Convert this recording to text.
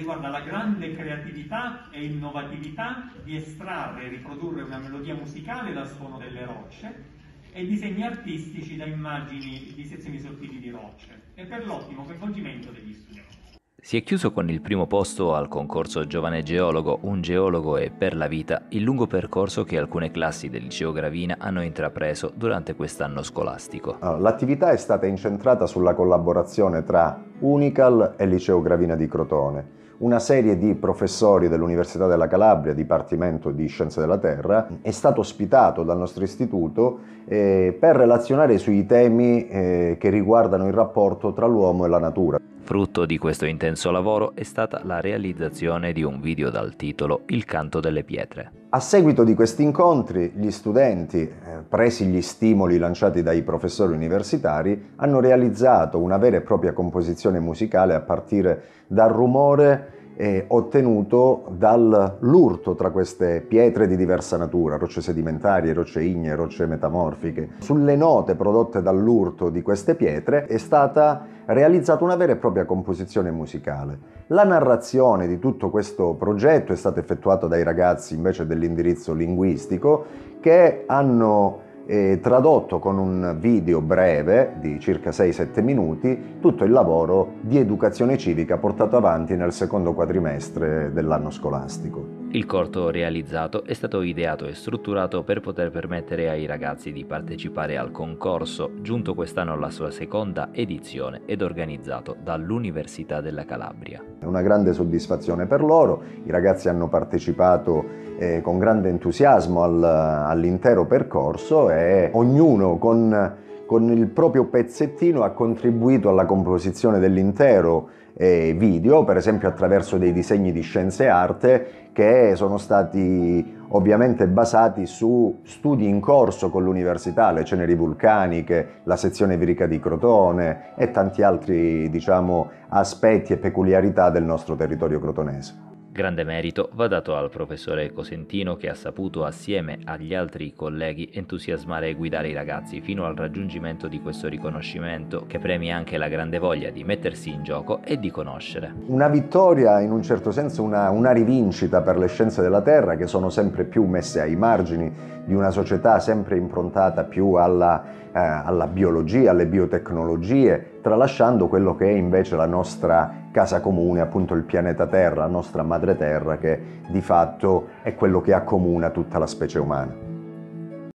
riguarda la grande creatività e innovatività di estrarre e riprodurre una melodia musicale dal suono delle rocce e disegni artistici da immagini di sezioni sottili di rocce e per l'ottimo coinvolgimento degli studenti. Si è chiuso con il primo posto al concorso Giovane Geologo, un geologo e per la vita il lungo percorso che alcune classi del liceo Gravina hanno intrapreso durante quest'anno scolastico. L'attività è stata incentrata sulla collaborazione tra Unical e Liceo Gravina di Crotone una serie di professori dell'Università della Calabria, Dipartimento di Scienze della Terra, è stato ospitato dal nostro istituto eh, per relazionare sui temi eh, che riguardano il rapporto tra l'uomo e la natura. Frutto di questo intenso lavoro è stata la realizzazione di un video dal titolo Il canto delle pietre. A seguito di questi incontri, gli studenti, eh, presi gli stimoli lanciati dai professori universitari, hanno realizzato una vera e propria composizione musicale a partire dal rumore eh, ottenuto dall'urto tra queste pietre di diversa natura, rocce sedimentarie, rocce ignee, rocce metamorfiche. Sulle note prodotte dall'urto di queste pietre è stata realizzata una vera e propria composizione musicale. La narrazione di tutto questo progetto è stata effettuata dai ragazzi invece dell'indirizzo linguistico che hanno e tradotto con un video breve di circa 6-7 minuti tutto il lavoro di educazione civica portato avanti nel secondo quadrimestre dell'anno scolastico. Il corto realizzato è stato ideato e strutturato per poter permettere ai ragazzi di partecipare al concorso, giunto quest'anno alla sua seconda edizione ed organizzato dall'Università della Calabria. È una grande soddisfazione per loro, i ragazzi hanno partecipato eh, con grande entusiasmo al, all'intero percorso e ognuno con, con il proprio pezzettino ha contribuito alla composizione dell'intero eh, video, per esempio attraverso dei disegni di scienze e arte che sono stati ovviamente basati su studi in corso con l'università, le ceneri vulcaniche, la sezione virica di Crotone e tanti altri diciamo, aspetti e peculiarità del nostro territorio crotonese. Grande merito va dato al professore Cosentino che ha saputo assieme agli altri colleghi entusiasmare e guidare i ragazzi fino al raggiungimento di questo riconoscimento che premia anche la grande voglia di mettersi in gioco e di conoscere. Una vittoria, in un certo senso una, una rivincita per le scienze della Terra che sono sempre più messe ai margini di una società sempre improntata più alla, eh, alla biologia, alle biotecnologie, tralasciando quello che è invece la nostra casa comune, appunto il pianeta Terra, la nostra madre Terra, che di fatto è quello che accomuna tutta la specie umana.